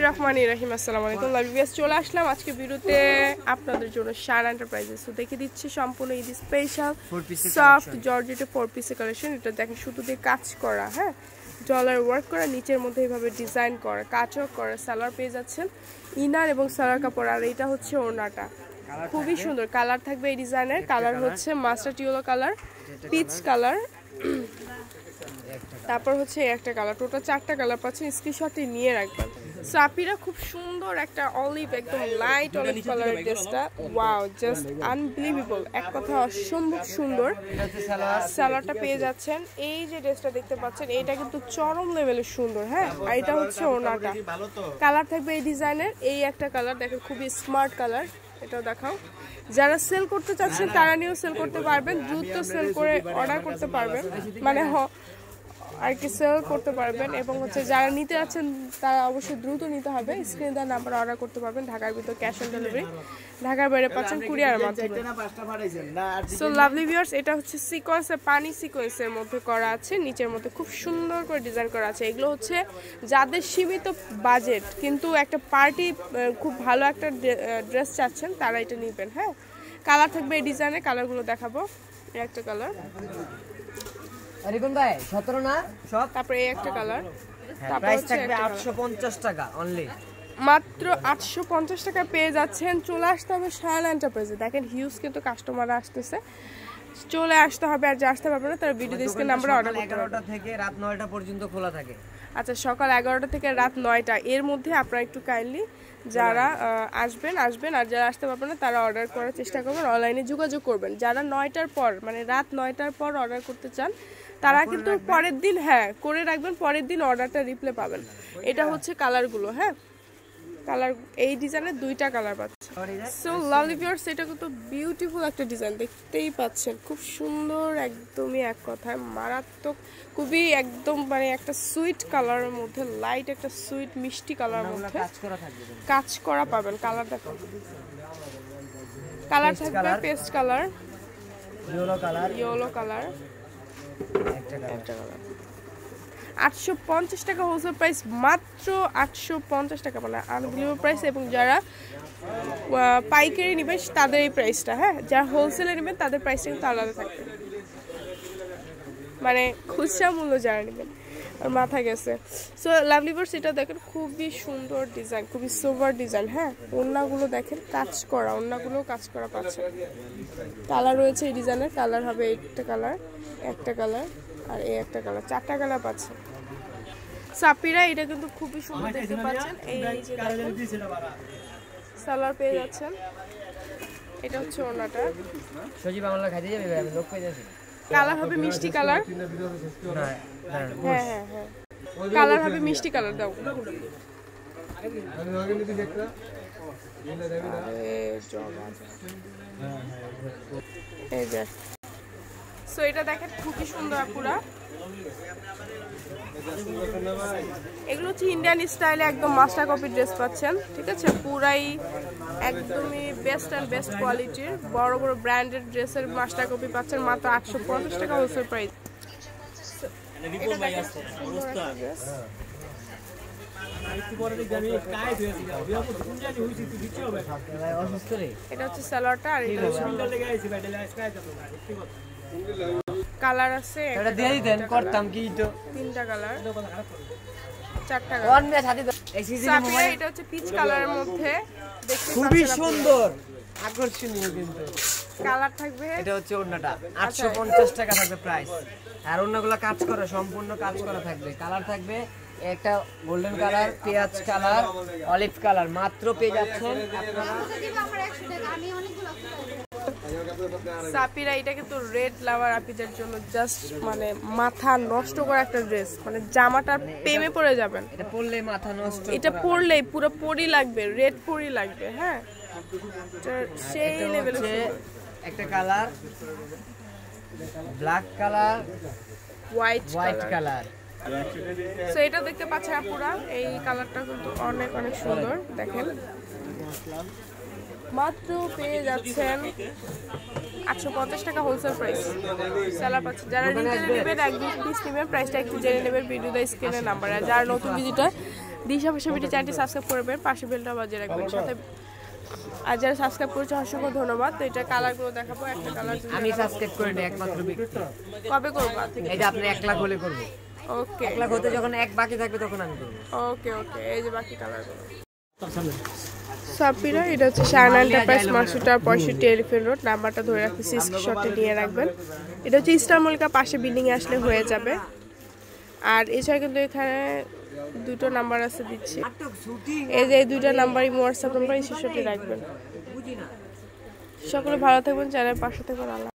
রহমান রাহিম আসসালামু আলাইকুম। লাভিয়াস চলে আসলাম আজকে ভিডিওতে আপনাদের জন্য শান এন্টারপ্রাইজেস তো দেখে দিচ্ছি সম্পূর্ণ ঈদ স্পেশাল সফট। ফোর পিসের কালেকশন এটা দেখেন শুধু দিয়ে কাজ করা হ্যাঁ? ডলার ওয়ার্ক করা নিচের মধ্যে এইভাবে ডিজাইন করা কাজও করা সালোয়ার পেয়ে যাচ্ছেন ইনার এবং সালোয়ার কাপড়। আর এটা হচ্ছে ওড়নাটা। খুবই সুন্দর। কালার থাকবে এই ডিজাইনের কালার হচ্ছে মাস্টার টিওলো কালার পিচ কালার তারপর হচ্ছে একটা কালার টোটাল চারটা কালার পাচ্ছেন। স্ক্রিনশটে নিয়ে রাখবেন। সো খুব সুন্দর একটা অলিভ একদম লাইট অলিভ কালারের ড্রেসটা ওয়াও জাস্ট আনবিলিভেবল এক কথা অসম্ভব সুন্দর। সালোয়ারটা পেয়ে যাচ্ছেন। এই যে ড্রেসটা দেখতে পাচ্ছেন এটা কিন্তু চরম লেভেলের সুন্দর হ্যাঁ? আর এটা হচ্ছে ওনাটা কালার থাকবে এই ডিজাইনের এই একটা কালার দেখেন, খুবই স্মার্ট কালার এটাও দেখাও। যারা সেল করতে চাচ্ছেন, তারা নিয়েও সেল করতে পারবেন। দ্রুত সেল করে অর্ডার করতে পারবেন। মানে আর কি সেল করতে পারবেন এবং হচ্ছে যারা নিতে যাচ্ছেন তারা অবশ্যই দ্রুত নিতে হবে। স্ক্রিনে দেওয়ার নাম্বার অর্ডার করতে পারবেন, ঢাকার ভিতর ক্যাশ অন ডেলিভারি ঢাকার বাইরে পাচ্ছেন কুরিয়ার মাধ্যমে। সো লাভলি ভিউয়ার্স এটা হচ্ছে সিকোয়েন্সের পানি সিকোয়েন্সের মধ্যে করা আছে, নিচের মধ্যে খুব সুন্দর করে ডিজাইন করা আছে। এগুলো হচ্ছে যাদের সীমিত বাজেট কিন্তু একটা পার্টি খুব ভালো একটা ড্রেস চাচ্ছেন, তারা এটা নেবেন হ্যাঁ? কালার থাকবে এই ডিজাইনের কালারগুলো দেখাবো। একটা কালার রিপন ভাই সতেরো না? সব? তারপরে এই একটা কালার প্রাইস থাকবে একটা আটশো পঞ্চাশ টাকা অনলি মাত্র আটশো পঞ্চাশ টাকা পেয়ে যাচ্ছেন। চলে আসতে হবে শায়াল এন্টারপ্রাইজে দেখেন হিউজ কিন্তু কাস্টমার আসতেছে। চলে আসতে হবে আর যে আসতে পারবে না তারা ভিডিও ডিসকে নাম্বার অর্ডার করতে পারবে এগারোটা থেকে রাত নয়টা পর্যন্ত খোলা থাকে। আচ্ছা সকাল এগারোটা থেকে রাত নয়টা। এর মধ্যে আপনারা একটু কাইন্ডলি যারা আসবেন আসবেন আর যারা আসতে পারবেন না তারা অর্ডার করার চেষ্টা করবেন। অনলাইনে যোগাযোগ করবেন। যারা নয়টার পর মানে রাত নয়টার পর অর্ডার করতে চান তারা কিন্তু পরের দিন হ্যাঁ করে রাখবেন পরের দিন অর্ডারটা রিপ্লে পাবেন। এটা হচ্ছে কালারগুলো হ্যাঁ? কালার এই ডিজাইনের দুইটা কালার পাচ্ছে সো লাভলি ভিউয়ার্স এটা কিন্তু বিউটিফুল একটা ডিজাইন দেখতেই পাচ্ছেন। খুব সুন্দর একদমই এক কথায় মারাত্মক খুবই একদম মানে একটা সুইট কালারের মধ্যে লাইট একটা সুইট মিষ্টি কালারের মধ্যে কাজ করা পাবেন কালার দেখো কালার থাকবে। Paste colour yellow colour yellow colour একটা কালার একটা কালার আটশো পঞ্চাশ টাকা হোলসেল প্রাইস মাত্র আটশো পঞ্চাশ টাকা মানে আনবিলিভেবল প্রাইস এবং যারা পাইকারি নেবেন তাদের এই প্রাইসটা হ্যাঁ? যারা হোলসেলে নেবেন তাদের প্রাইসটা কিন্তু আলাদা থাকবে। মানে খুচরা মূল্য যারা নেবেন। আর মাথা গেছে। সো লাভলি বার্স এটা দেখেন খুবই সুন্দর ডিজাইন খুবই সোভার ডিজাইন হ্যাঁ? ওড়নাগুলো দেখেন কাজ করা ওড়নাগুলো কাজ করা পাচ্ছে কালার রয়েছে এই ডিজাইনের কালার হবে একটা কালার একটা কালার আর এই একটা কালার চারটা কালার পাচ্ছে সাপিরা এটা কিন্তু খুবই সুন্দর দেখতে পাচ্ছেন এই যে সালোয়ার পেয়ে যাচ্ছেন। এটা হচ্ছে ওনাটা সজীব আমলা খাইতে যাবে আমি লোক পেয়ে যাচ্ছি কালার হবে মিষ্টি কালার হ্যাঁ হ্যাঁ হ্যাঁ। হ্যাঁ কালার হবে মিষ্টি কালার দাও। এই যে। সো এটা দেখেন খুবই সুন্দর আপুরা। এগুলো হচ্ছে ইন্ডিয়ান স্টাইলে একদম মাস্টার কপি ড্রেস পাচ্ছেন, ঠিক আছে? পুরাই একদমই বেস্ট অ্যান্ড বেস্ট কোয়ালিটির বড় বড় ব্র্যান্ডেড ড্রেসের মাস্টার কপি পাচ্ছেন, মাত্র আটশো পঞ্চাশ টাকা হোলসেল প্রাইস এটা হচ্ছে সালোয়ারটা আর এটা কালার আছে এটা দিয়ে দিতেন করতাম কি তো তিনটা কালার চারটা এটা হচ্ছে পিচ কালারের মধ্যে। খুবই সুন্দর। আকর্ষণীয় কিন্তু। কালার থাকবে। এটা হচ্ছে ওড়নাটা। আটশো পঞ্চাশ টাকা থাকবে প্রাইস আর অন্যগুলো কাজ করা সম্পূর্ণ কাজ করা থাকবে। কালার থাকবে একটা গোল্ডেন কালার পেঁয়াজ কালার অলিভ কালার মাত্র পেয়ে যাচ্ছেন। আপনারা সাপিরা এটা কিন্তু রেড লাভার আপিদের জন্য জাস্ট মানে মাথা নষ্ট করা একটা ড্রেস মানে জামাটার প্রেমে পড়ে যাবেন। এটা পরলে মাথা নষ্ট এটা পরলেই পুরো পরি লাগবে রেড পরি লাগবে হ্যাঁ। সেই লেভেলে একটা colour black colour white white colour so এটা দেখতে পাচ্ছেন আপুরা। এই কালারটা কিন্তু অনেক অনেক সুন্দর। দেখেন। মাত্র পেয়ে যাচ্ছেন আটশো পঞ্চাশ টাকা হোলসেল প্রাইস সেলার পাচ্ছে। যারা রিটেলে নেবেন এক দুই পিস নেবেন প্রাইসটা একটু জেনে নেবেন ভিডিও স্ক্রিনের নাম্বার আর যারা নতুন ভিজিটার দিশা পাশে ভিডিও চ্যানেলটি সাবস্ক্রাইব করবেন পাশে বেলটা বাজিয়ে রাখবেন। সাথে আর যারা সাবস্ক্রাইব করেছে অসংখ্য ধন্যবাদ। তো এটা কালারগুলো দেখাবো একটা কালার আমি সাবস্ক্রাইব করে নিই একমাত্র কবে করবা? এটা আপনি এক লাখ হলে করব। ওকে এক লাখ হতে যখন এক বাকি থাকবে তখন আমি করব ওকে ওকে এই যে বাকি কালারগুলো। সাপিরা এটা হচ্ছে শায়না এন্টারপ্রাইজ মাসুটার পঁয়ষট্টি এলিফেন্ট রোড। নাম্বারটা ধরে রাখতেছি স্ক্রিনশটে নিয়ে রাখবেন। এটা হচ্ছে ইস্টার মল্লিকা পাশে বিল্ডিং এ আসলে হয়ে যাবে। আর এছাড়া কিন্তু এখানে দুটো নাম্বার আছে দিচ্ছি। এই যে এই দুইটা নাম্বারই হোয়াটসঅ্যাপ নাম্বার স্ক্রিনশটে রাখবেন। সকলে ভালো থাকবেন চ্যানেল পাশে থাকবেন আল্লাহ